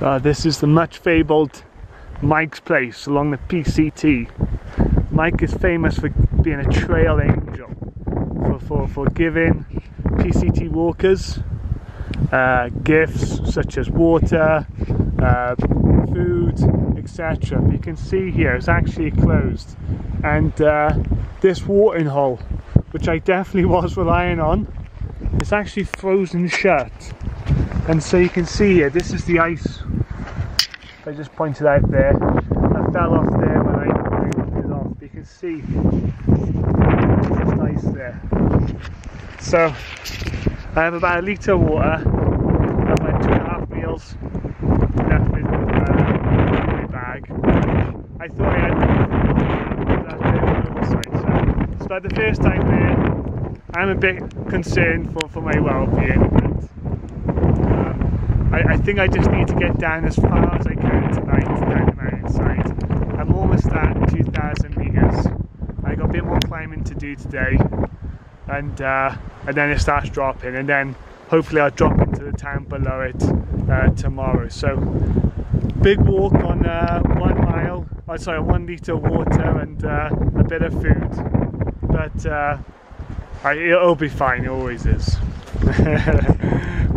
Uh, this is the much fabled Mike's Place along the PCT. Mike is famous for being a trail angel, for, for, for giving PCT walkers uh, gifts such as water, uh, food, etc. You can see here it's actually closed and uh, this watering hole which I definitely was relying on it's actually frozen shut and so you can see here this is the ice. I just pointed out there. That fell off there when I knocked it off. You can see just ice there. So I have about a litre of water and my two and a half meals left in my bag I thought I had so it's about the first time there I'm a bit concerned for, for my well-being think I just need to get down as far as I can tonight down the mountainside. I'm almost at 2,000 metres I got a bit more climbing to do today. And uh, and then it starts dropping. And then hopefully I'll drop into the town below it uh, tomorrow. So big walk on uh, one mile oh, sorry one litre water and uh, a bit of food. But uh, I, it'll be fine. It always is